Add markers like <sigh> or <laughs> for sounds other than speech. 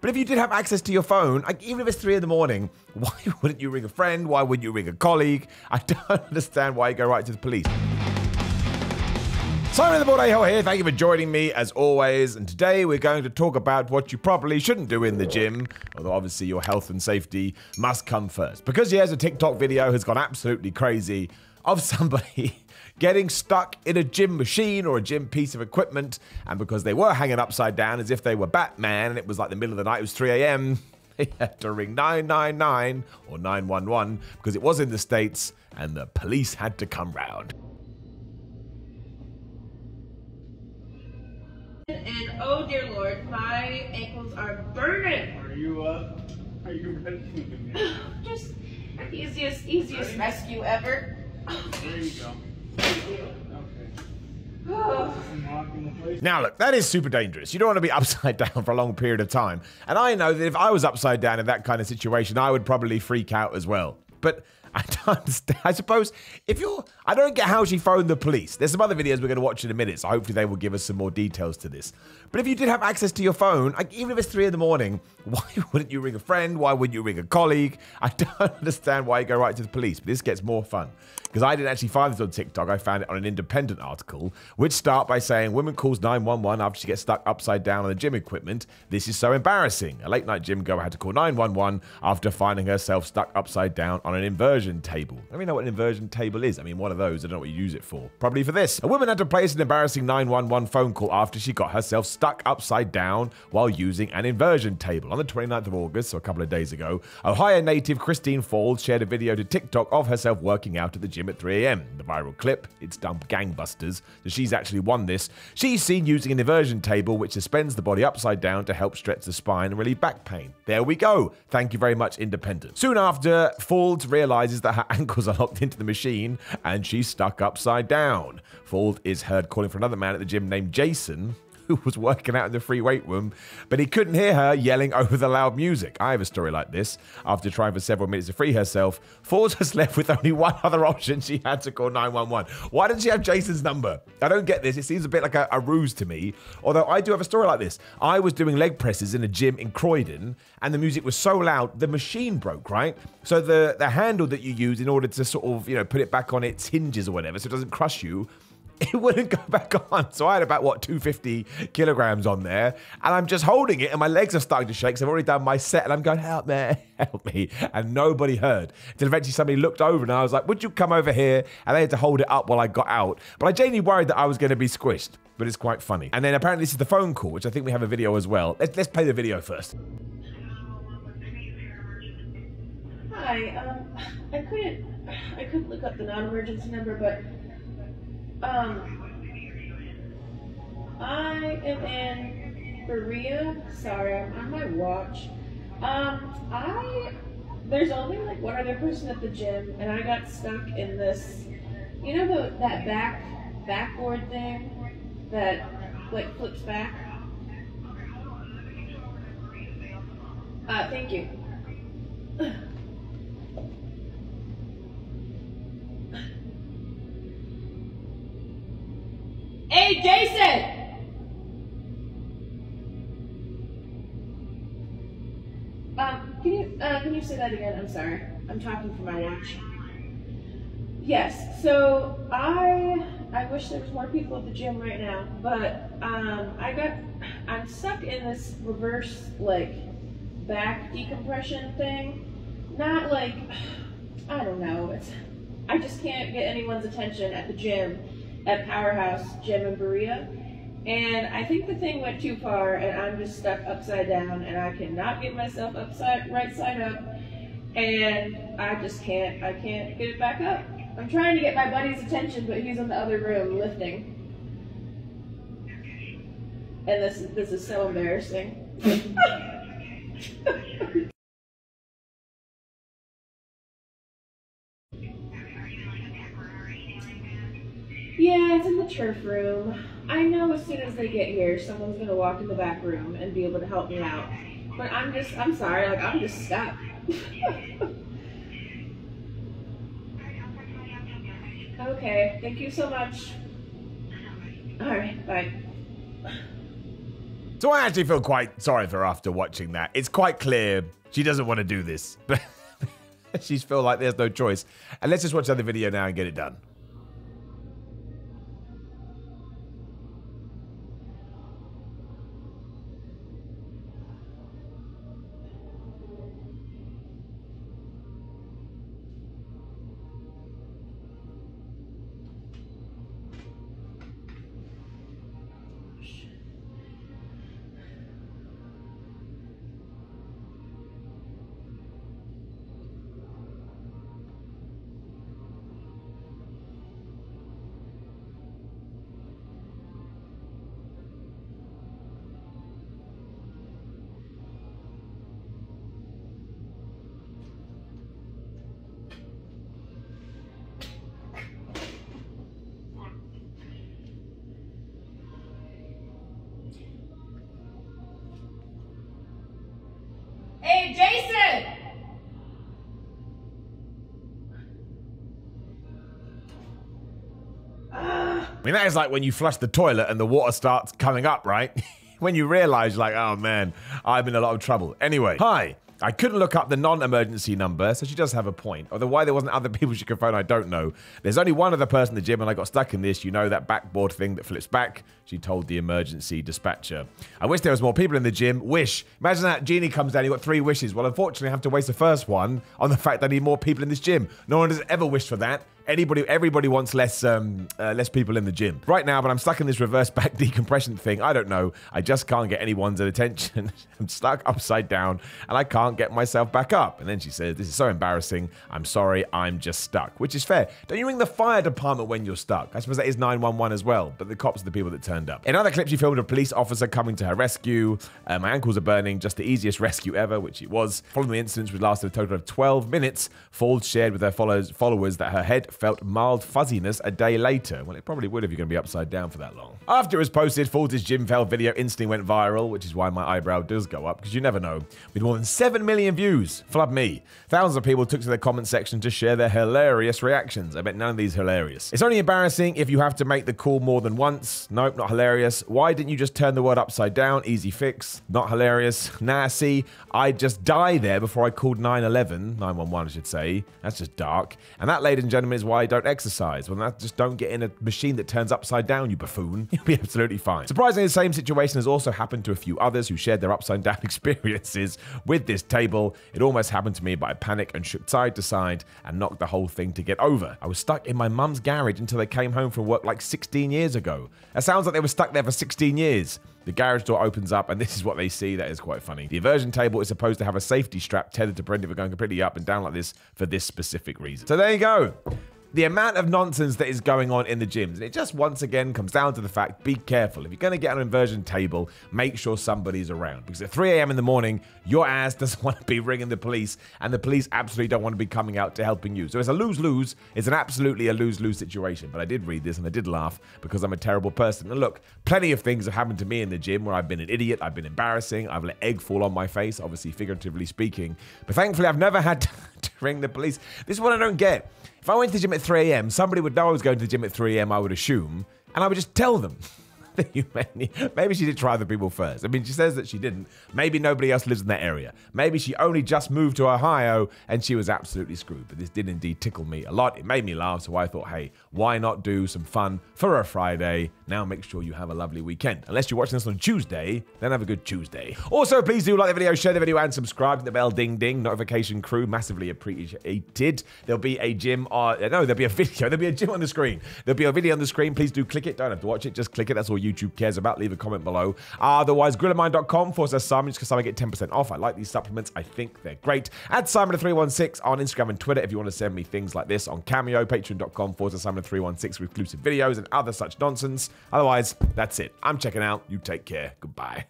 But if you did have access to your phone, like even if it's three in the morning, <laughs> why wouldn't you ring a friend? Why wouldn't you ring a colleague? I <laughs> don't understand why you go right to the police. Simon the Board here. Thank you for joining me as always. And today we're going to talk about what you probably shouldn't do in the gym, although obviously your health and safety must come first. Because here's a TikTok video has gone absolutely crazy of somebody <laughs> getting stuck in a gym machine or a gym piece of equipment. And because they were hanging upside down as if they were Batman and it was like the middle of the night, it was 3 a.m., <laughs> they had to ring 999 or 911 because it was in the States and the police had to come round. And oh dear lord, my ankles are burning. Are you uh are you ready? <sighs> Just easiest easiest rescue ever. Now, look, that is super dangerous. You don't want to be <laughs> upside down for a long period of time. And I know that if I was upside down in that kind of situation, I would probably freak out as well. But <laughs> I don't understand. I suppose if you're, I don't get how she phoned the police. There's some other videos we're going to watch in a minute, so hopefully they will give us some more details to this. But if you did have access to your phone, like even if it's three in the morning, <laughs> why wouldn't you ring a friend? Why wouldn't you ring a colleague? I <laughs> don't understand why you go right to the police. But this gets more fun because I didn't actually find this on TikTok. I found it on an independent article, which start by saying woman calls 911 after she gets stuck upside down on the gym equipment. This is so embarrassing. A late night gym goer had to call 911 after finding herself stuck upside down on an inversion table. I mean, know what an inversion table is. I mean, one of those. I don't know what you use it for. Probably for this. A woman had to place an embarrassing 911 phone call after she got herself stuck upside down while using an inversion table. On the 29th of August, so a couple of days ago, Ohio native Christine Fuld shared a video to TikTok of herself working out at the gym at 3 a.m. The viral clip, it's dumped gangbusters, so she's actually won this. She's seen using an inversion table which suspends the body upside down to help stretch the spine and relieve back pain. There we go. Thank you very much, Independent. Soon after, Fuld realizes that her ankles are locked into the machine and she's stuck upside down. Fuld is heard calling for another man at the gym named Jason, who was working out in the free weight room, but he couldn't hear her yelling over the loud music. I have a story like this. After trying for several minutes to free herself, Fuld was left with only one other option. She had to call 911. Why didn't she have Jason's number? I don't get this. It seems a bit like a, a ruse to me. Although I do have a story like this. I was doing leg presses in a gym in Croydon, and the music was so loud, the machine broke, right? So the, the handle that you use in order to sort of, you know, put it back on its hinges or whatever so it doesn't crush you <laughs> it wouldn't go back on. So I had about what 250 kilograms on there, and I'm just holding it, and my legs are starting to shake. So I've already done my set, and I'm going, "Help me, <laughs> help me!" And nobody heard. Until eventually somebody looked over, and I was like, "Would you come over here?" And they had to hold it up while I got out. But I genuinely worried that I was going to be squished. But it's quite funny. And then apparently this is the phone call, which I think we have a video as well. Let's let's play the video first. Hi. Um, I couldn't I couldn't look up the non-emergency number, but um, I am in Berea. Sorry, I'm on my watch. Um, I there's only like one other person at the gym, and I got stuck in this. You know the that back backboard thing that like flips back. Uh, thank you. Say that again? I'm sorry. I'm talking from my watch. Yes. So I I wish there was more people at the gym right now, but um, I got I'm stuck in this reverse like back decompression thing. Not like <sighs> I don't know. It's I just can't get anyone's attention at the gym at Powerhouse Gym in Berea. And I think the thing went too far, and I'm just stuck upside down, and I cannot get myself upside right side up, and I just can't. I can't get it back up. I'm trying to get my buddy's attention, but he's in the other room lifting. And this this is so embarrassing. <laughs> Yeah, it's in the turf room. I know as soon as they get here, someone's gonna walk in the back room and be able to help me out. But I'm just, I'm sorry, like I'm just stuck. Okay, thank you so much. All right, bye. So I actually feel quite sorry for her after watching that. It's quite clear she doesn't want to do this, <laughs> but she's feel like there's no choice. And let's just watch the other video now and get it done. Mean, that is like when you flush the toilet and the water starts coming up, right? <laughs> when you realize, like, oh man, I'm in a lot of trouble. Anyway, hi. I couldn't look up the non emergency number, so she does have a point. Although why there wasn't other <laughs> people she could phone, I don't know. There's only one other person in the gym, and I got stuck in this. You know that backboard thing that flips back? She told the emergency dispatcher. I wish there was more people in the gym. Wish. Imagine that genie comes down, you got three wishes. Well, unfortunately, I have to waste the first one on the fact that I need more people in this gym. No one has ever wished for that. Anybody, everybody wants less, um, uh, less people in the gym right now. But I'm stuck in this reverse back <laughs> decompression thing. I don't know. I just can't get anyone's attention. <laughs> I'm stuck upside down, and I can't get myself back up. And then she says, "This is so embarrassing. I'm sorry. I'm just stuck." Which is fair. Don't you ring the fire department when you're stuck? I suppose that is 911 as well. But the cops are the people that turned up. In other clips, she filmed a police officer coming to her rescue. Uh, my ankles are burning. Just the easiest rescue ever, which it was. Following the incident, which lasted a total of 12 minutes, Fuld shared with her followers that her head felt mild fuzziness a day later. Well, it probably would if you're going to be upside down for that long. After it was posted, Fuld's gym fail video instantly went viral, which is why my eyebrow does go up, because you never know. With more than 7 million views, flub me. Thousands of people took to the comment section to share their hilarious reactions. I bet none of these hilarious. It's only embarrassing if you have to make the call more than once. Nope, not hilarious. Why didn't you just turn the word upside down? Easy fix. Not hilarious. <laughs> Nah, see, I'd just die there before I called 911, 911 I should say. That's just dark. And that, ladies and gentlemen, is why I don't exercise. Well, that just don't get in a machine that turns upside down, you buffoon. <laughs> You'll be absolutely fine. Surprisingly, the same situation has also happened to a few others who shared their upside down <laughs> experiences with this table. It almost happened to me, but I panicked and shook side to side and knocked the whole thing to get over. I was stuck in my mum's garage until they came home from work like 16 years ago. That sounds like they were stuck there for 16 years. The garage door opens up, and <laughs> this is what they see. That is quite funny. The inversion table is supposed to have a safety strap tethered to prevent it from going completely up and down like this for this specific reason. So there you go the amount of nonsense that is going on in the gyms. And it just once again comes down to the fact be careful. If you're going to get an inversion table, make sure somebody's around. Because at 3 a.m. in the morning, your ass <laughs> doesn't want to be ringing the police, and the police absolutely don't want to be coming out to helping you. So it's a lose lose. It's an absolutely a lose lose situation. But I did read this and I did laugh because I'm a terrible person. And look, plenty of things have happened to me in the gym where I've been an idiot, I've been embarrassing, I've let egg fall on my face, obviously, figuratively speaking. But thankfully, I've never had <laughs> to ring the police. This is what I don't get. If I went to the gym at 3 a.m., somebody would know I was going to the gym at 3 a.m., I would assume, and I would just tell them. <laughs> Maybe she did try other people first. I mean, she says that she didn't. Maybe nobody else lives in that area. Maybe she only just moved to Ohio and she was absolutely screwed. But this did indeed tickle me a lot. It made me laugh. So I thought, hey, why not do some fun for a Friday? Now make sure you have a lovely weekend. Unless you're watching this on Tuesday, then have a good Tuesday. Also, please do like the video, share the video, and subscribe to the bell ding ding notification crew. Massively appreciated. There'll be a gym. Uh, no, there'll be a <laughs> video. There'll be a gym on the screen. There'll be a video on the screen. Please do click it. Don't have to watch it. Just click it. That's all you YouTube cares about, leave a comment below. Otherwise, gorillamind.com forward slash Simon, just because I get 10% off. I like these supplements. I think they're great. Add Simon316 on Instagram and Twitter if you want to send me things like this on Cameo, patreon.com forward slash Simon316 with exclusive videos and other such nonsense. Otherwise, that's it. I'm checking out. You take care. Goodbye.